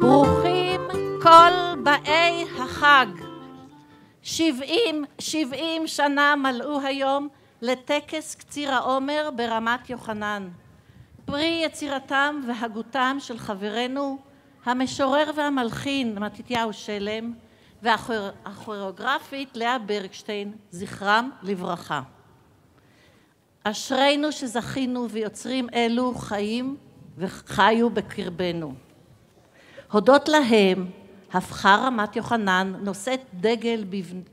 ברוכים כל באי החג. שבעים, שבעים שנה מלאו היום לטקס קציר העומר ברמת יוחנן. פרי יצירתם והגותם של חברנו המשורר והמלחין מתתיהו שלם והכוריאוגרפית לאה ברגשטיין זכרם לברכה. אשרינו שזכינו ויוצרים אלו חיים וחיו בקרבנו. הודות להם הפכה רמת יוחנן נושאת דגל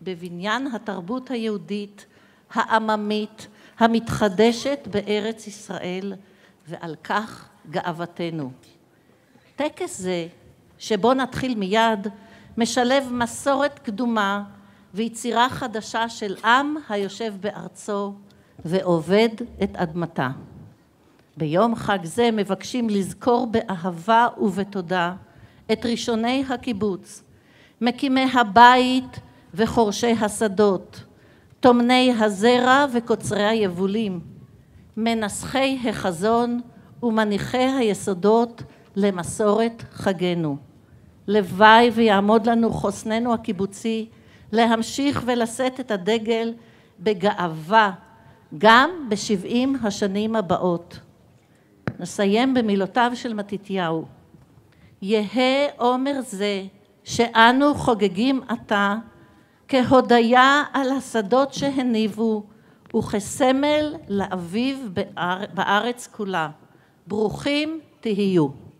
בבניין התרבות היהודית העממית המתחדשת בארץ ישראל ועל כך גאוותנו. טקס זה שבו נתחיל מיד משלב מסורת קדומה ויצירה חדשה של עם היושב בארצו ועובד את אדמתה. ביום חג זה מבקשים לזכור באהבה ובתודה את ראשוני הקיבוץ, מקימי הבית וחורשי השדות, טומני הזרע וקוצרי היבולים, מנסחי החזון ומניחי היסודות למסורת חגנו. לוואי ויעמוד לנו חוסננו הקיבוצי להמשיך ולשאת את הדגל בגאווה גם בשבעים השנים הבאות. נסיים במילותיו של מתתיהו. יהא עומר זה שאנו חוגגים עתה כהודיה על השדות שהניבו וכסמל לאביב בארץ כולה. ברוכים תהיו.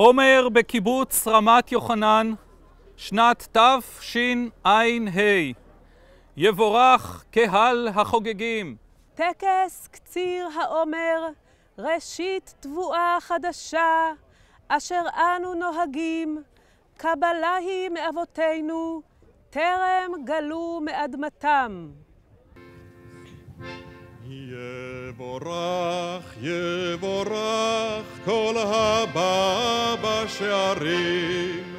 עומר בקיבוץ רמת יוחנן, שנת תשע"ה. יבורך קהל החוגגים. טקס קציר העומר, ראשית תבואה חדשה, אשר אנו נוהגים, קבלה היא מאבותינו, טרם גלו מאדמתם. יבורך, יבורך כל הבא בשערים,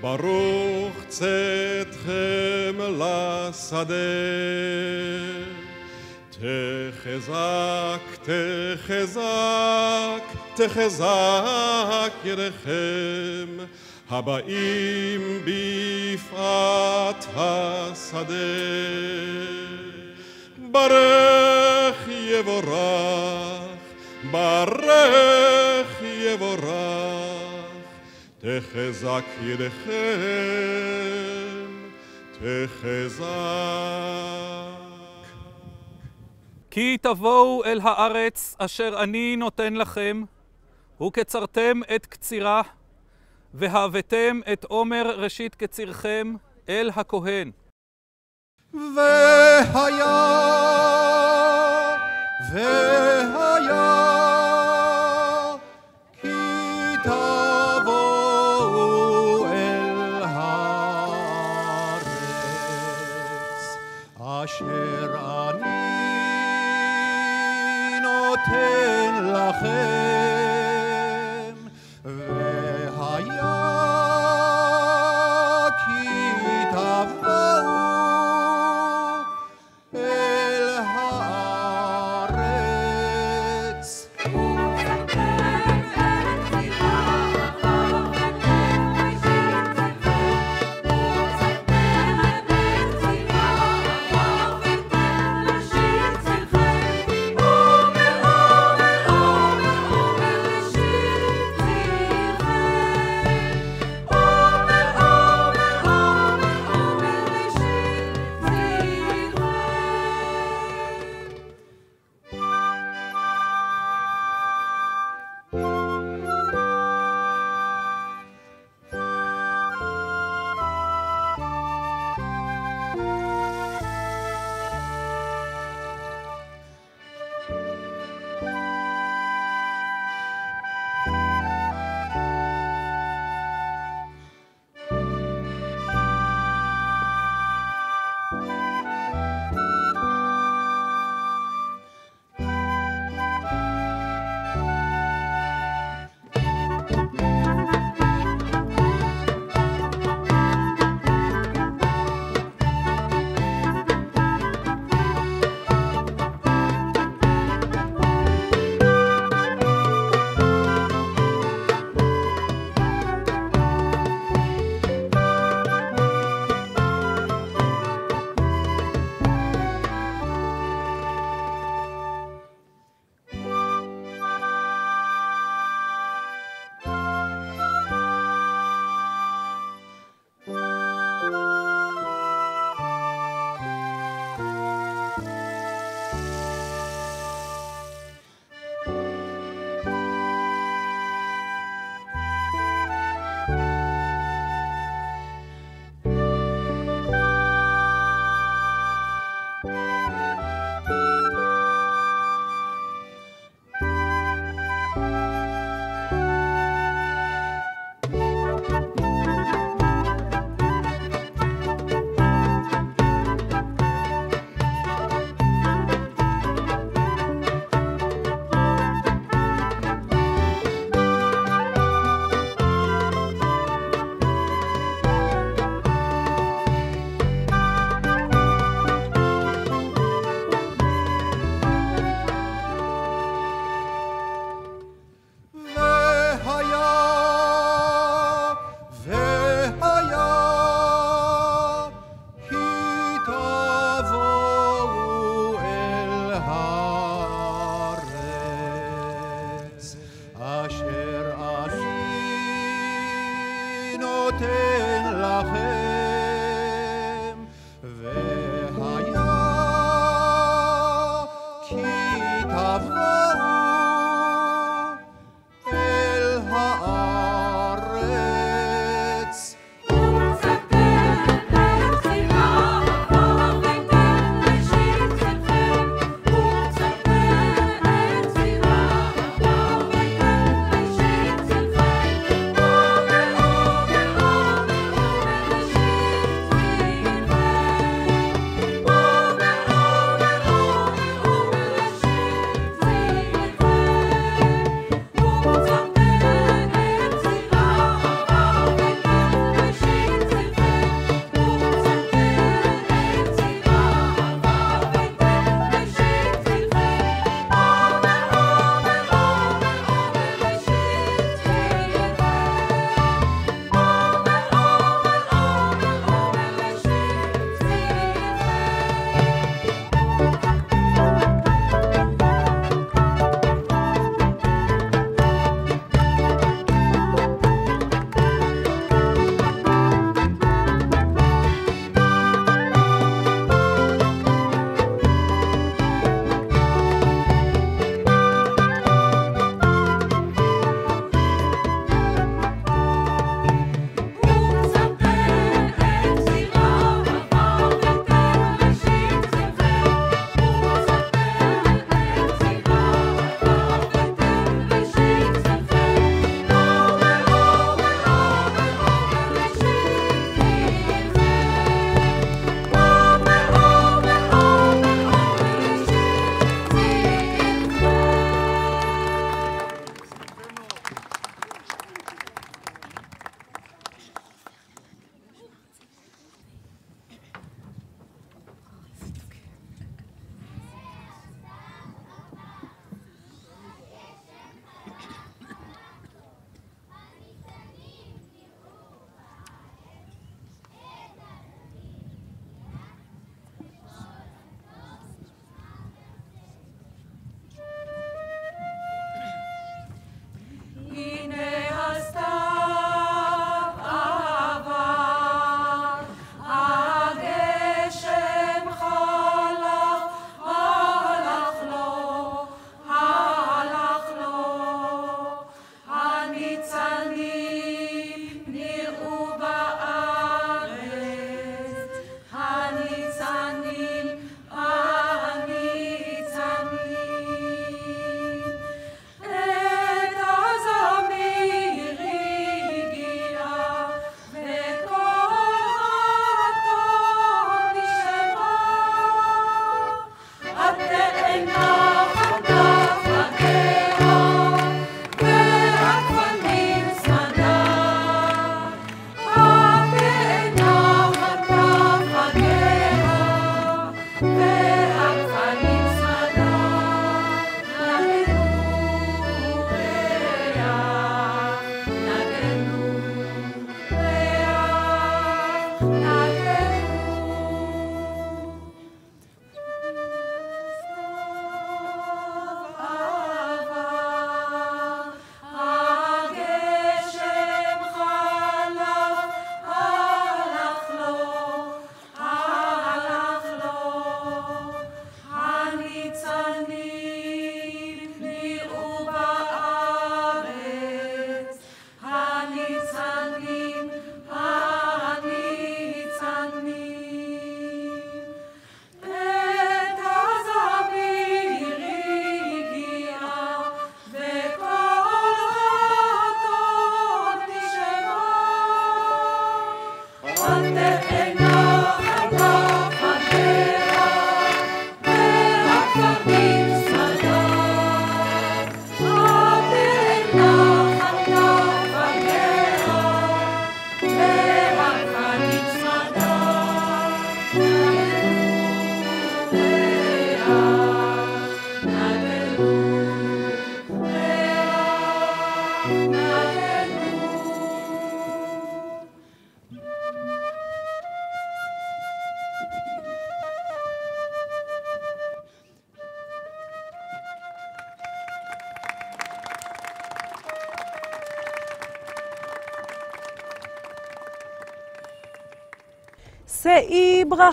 ברוך צאתכם לשדה. תחזק, תחזק, תחזק ידיכם, הבאים ביפעת השדה. ברך יבורך, ברך יבורך, תחזק ידיכם, תחזק. כי תבואו אל הארץ אשר אני נותן לכם, וקצרתם את קצירה, והבאתם את עומר ראשית קצירכם אל הכהן. והיה, והיה,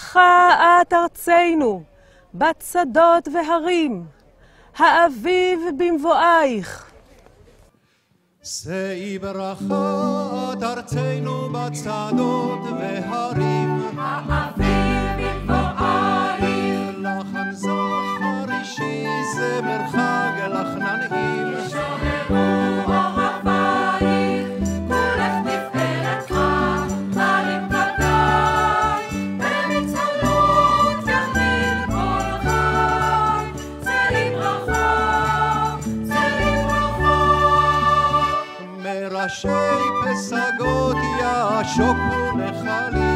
ברכה את ארצנו, בת שדות והרים, האביב במבואייך. שאי ברכת ארצנו בצדות והרים. לחן זכר אישי זמר חג לך ננעים. פסגות ישוקו נחלים.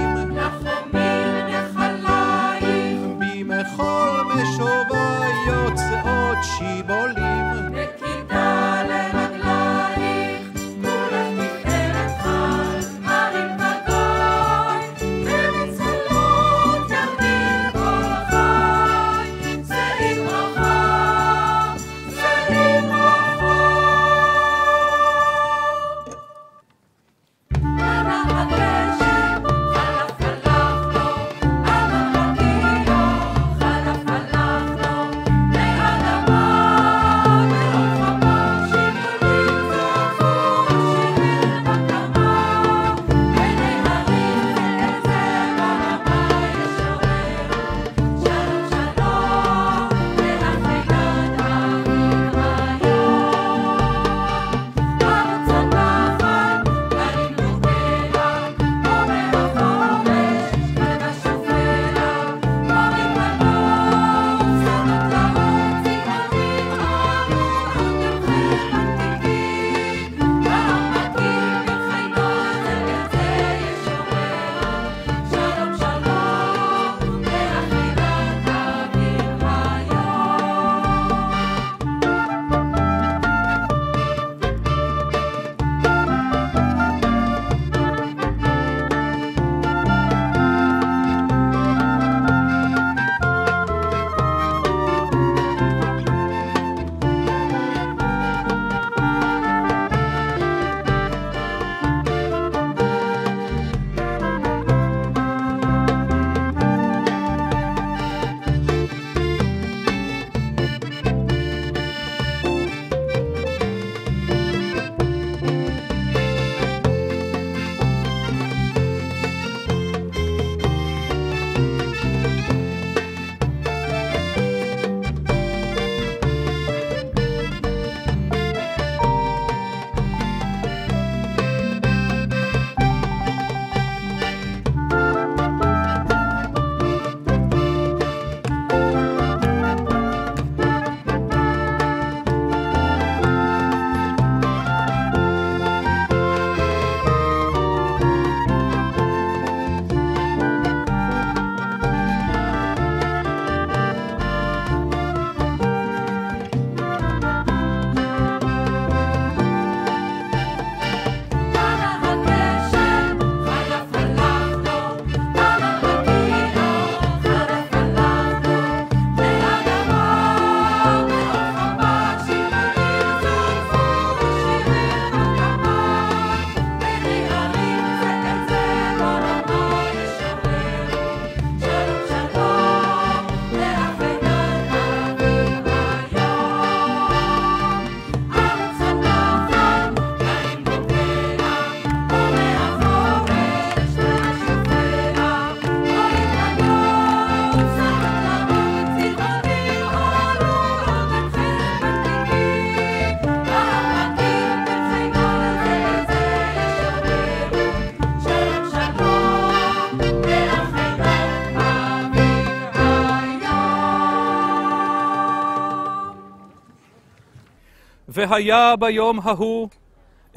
והיה ביום ההוא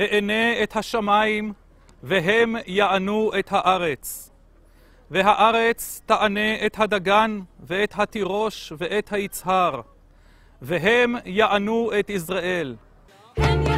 אענה את השמיים, והם יענו את הארץ. והארץ תענה את הדגן, ואת התירוש, ואת היצהר, והם יענו את יזרעאל. Thank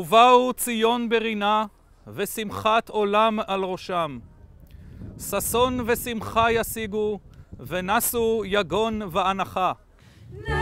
ובאו ציון ברינה, ושמחת עולם על ראשם. ששון ושמחה ישיגו, ונסו יגון ואנחה. No!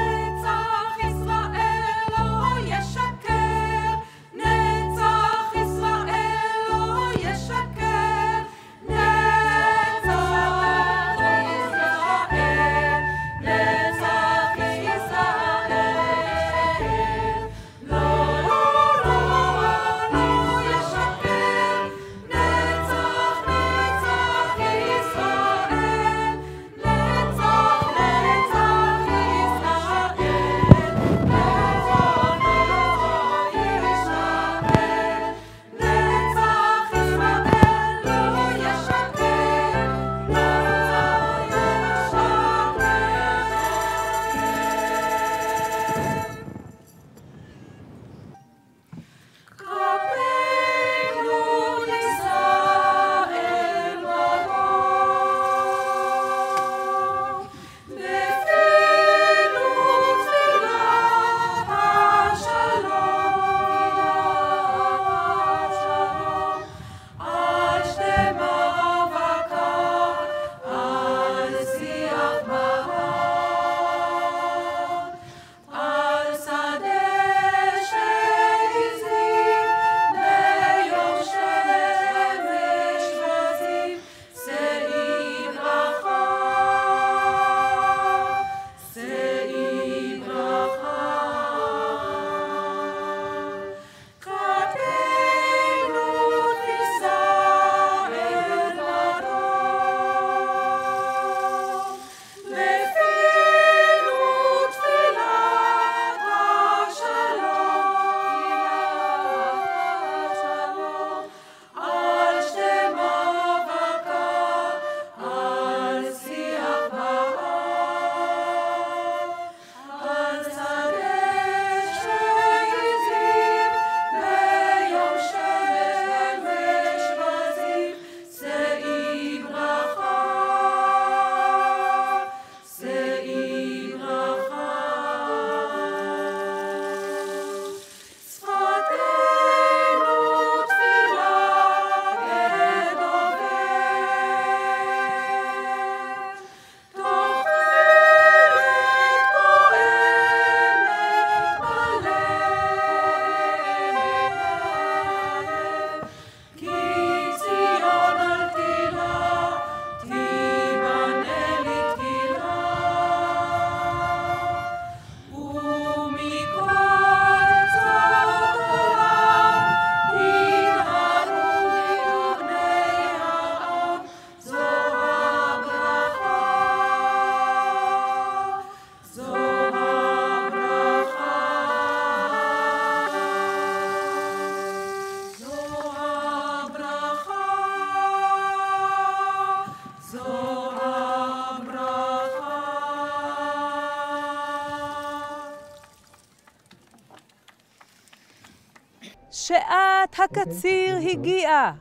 שעת הקציר הגיעה,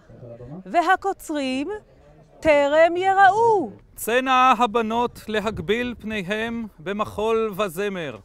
והקוצרים טרם יראו. צנע הבנות להגביל פניהם במחול וזמר.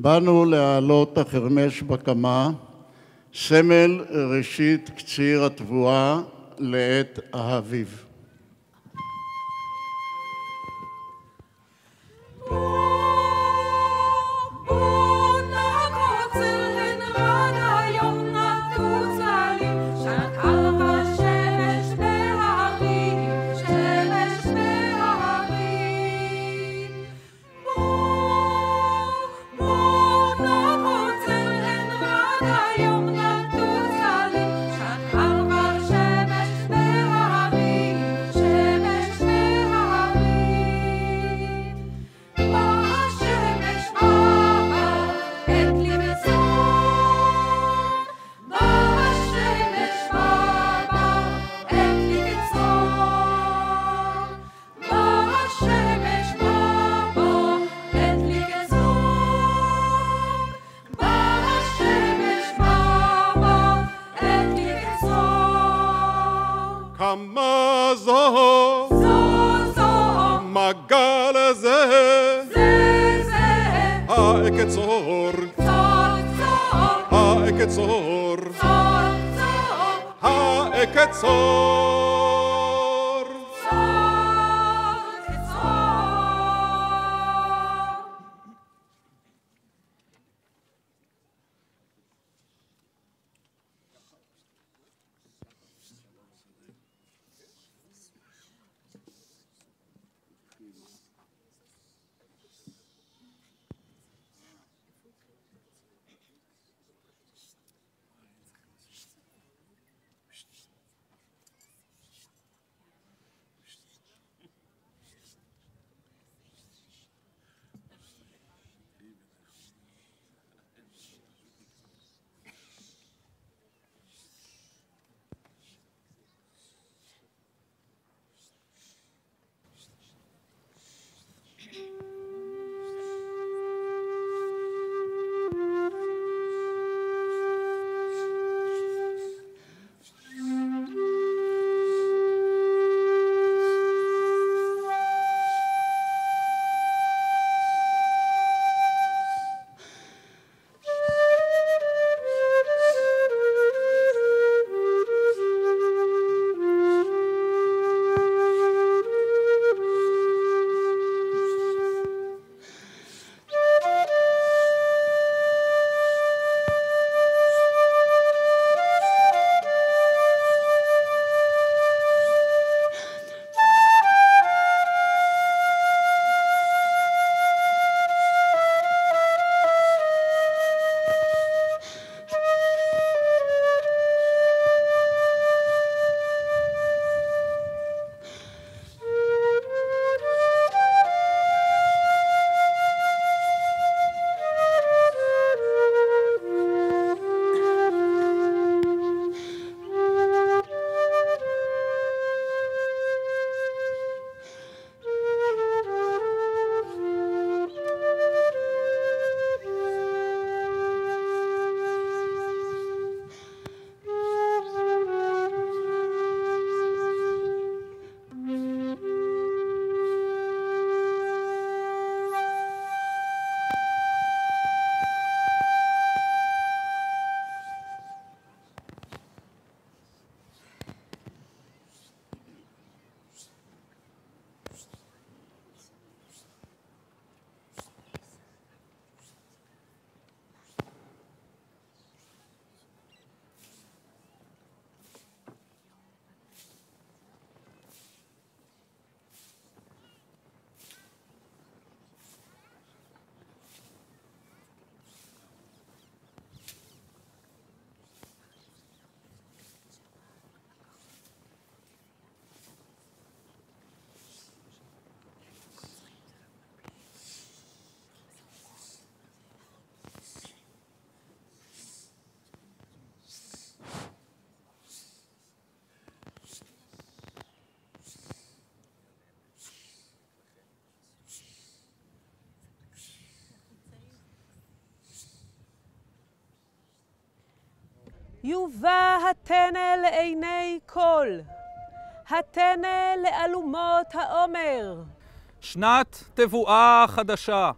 באנו להעלות החרמש בקמה, סמל ראשית קציר התבואה לעת האביב. יובא הטנא לעיני כל, הטנא לאלומות העומר. שנת תבואה חדשה.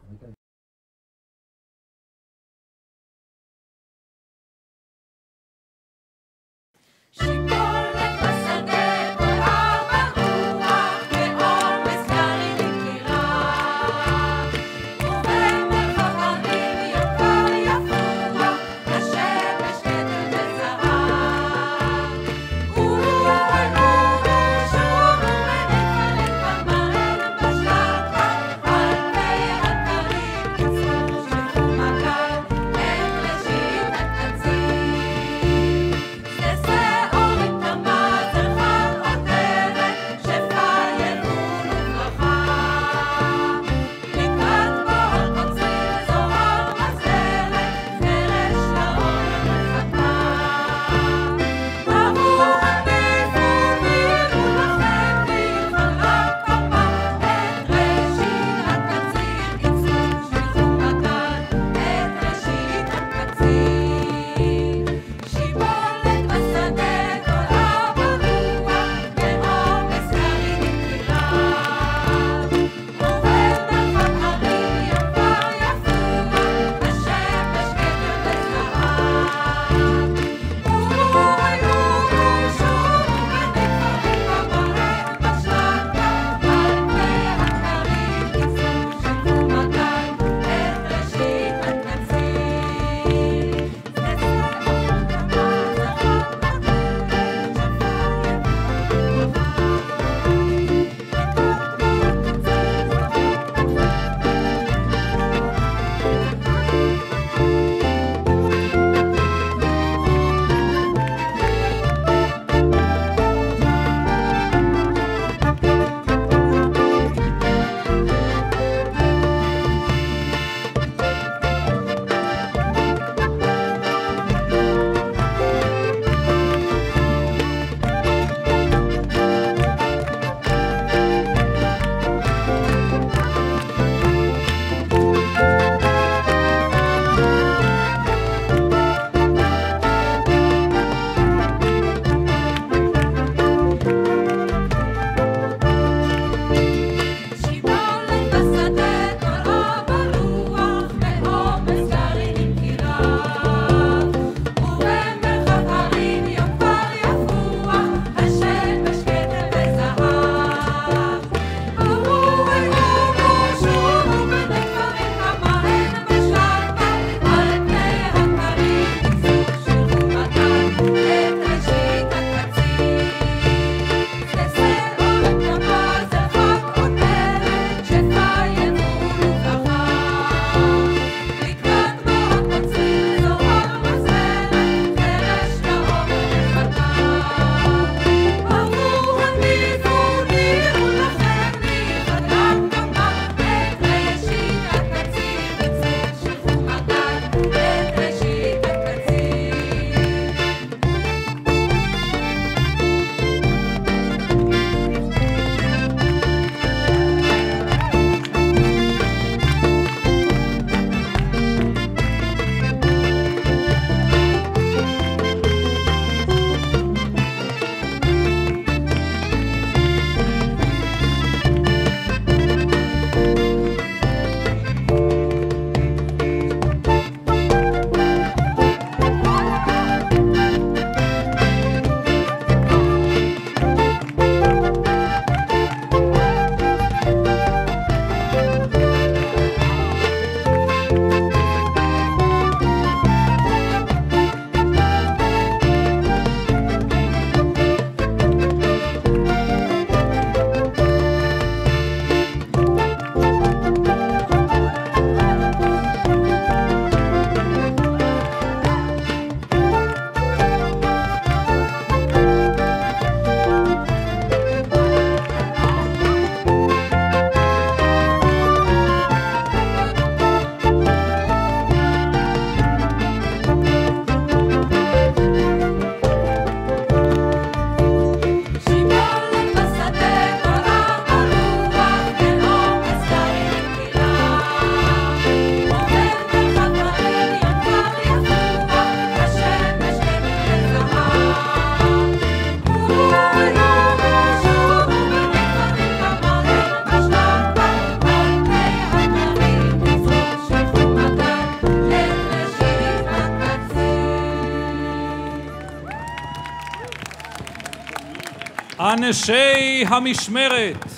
אנשי המשמרת!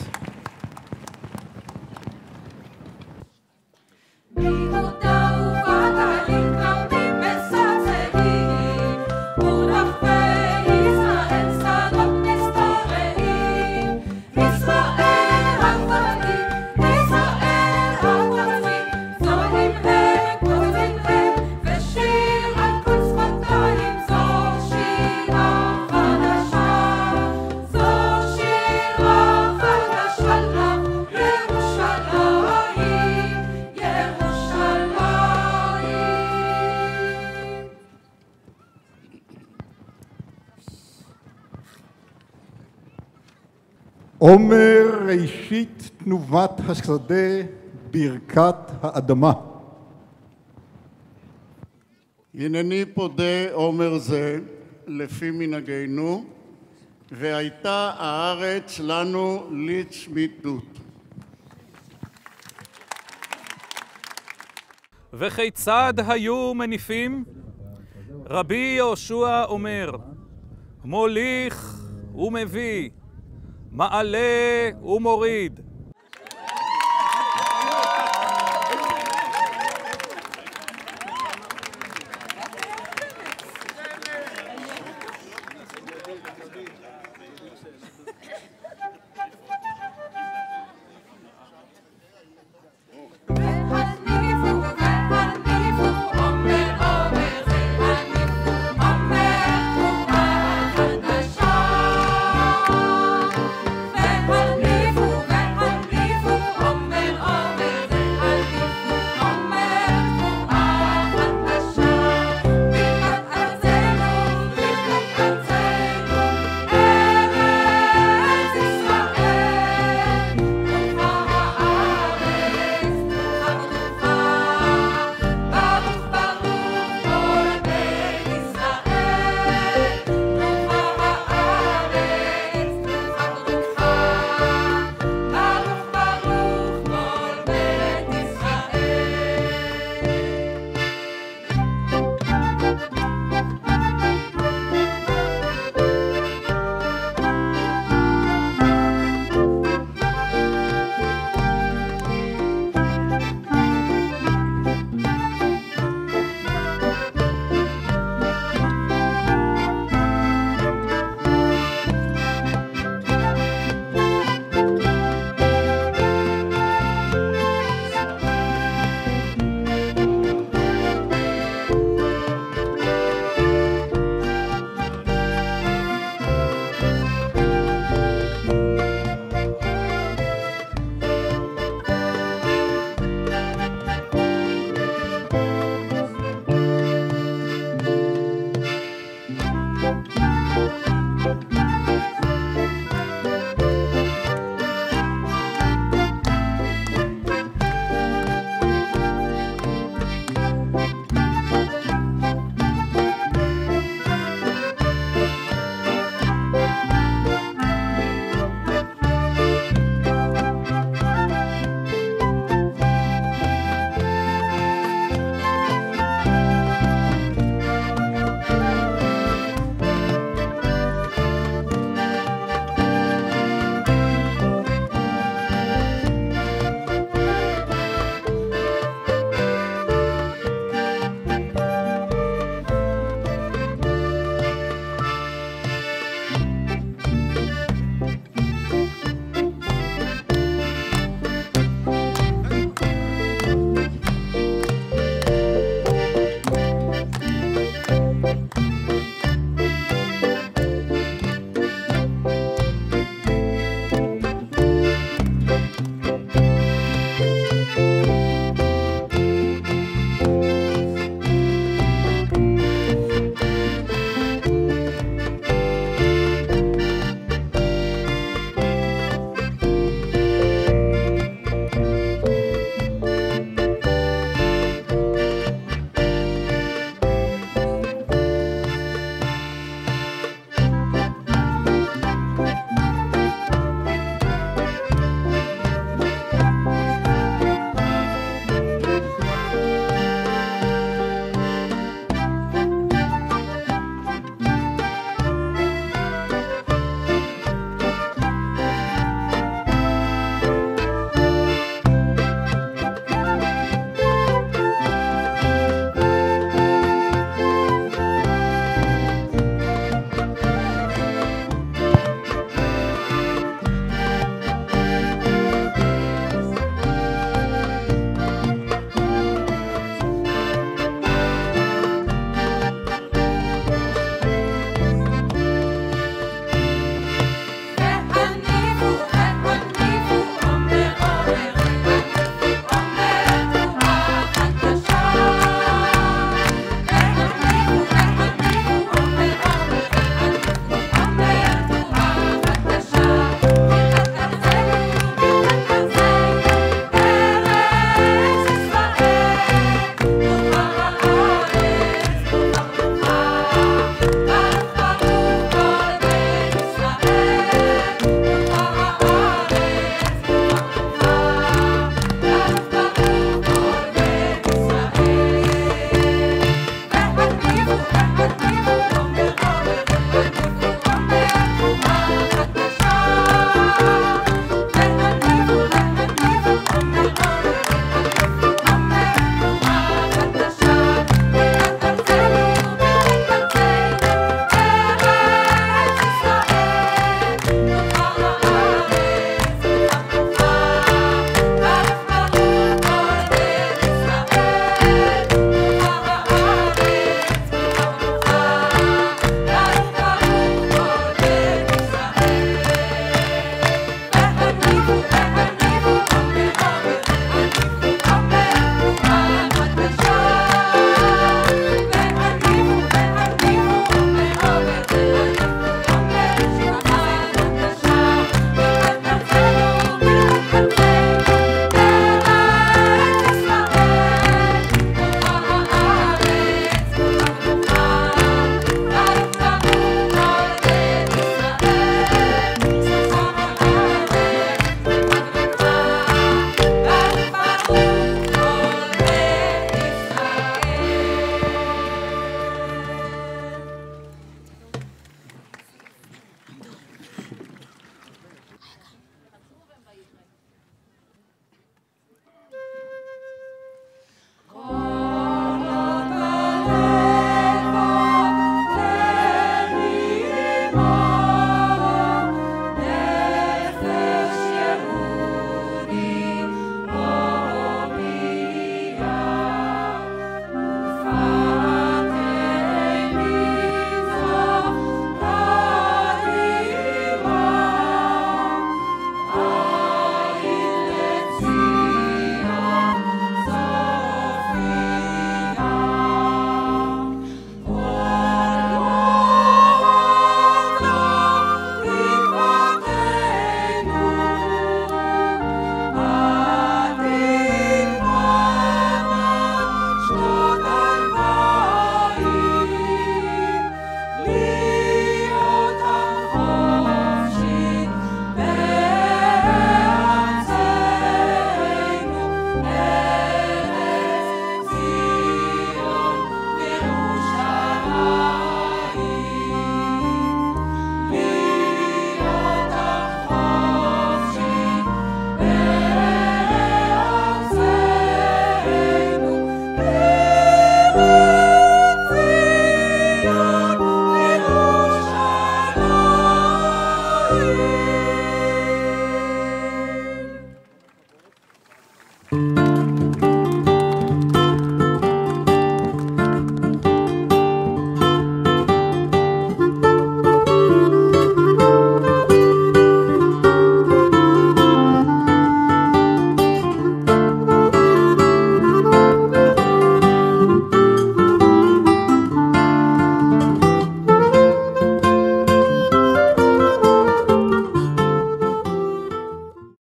עומר ראשית תנובת השדה, ברכת האדמה. הנני פודה עומר זה לפי מנהגנו, והייתה הארץ לנו לצמיתות. וכיצד היו מניפים? רבי יהושע אומר, מוליך ומביא, מעלה ומוריד,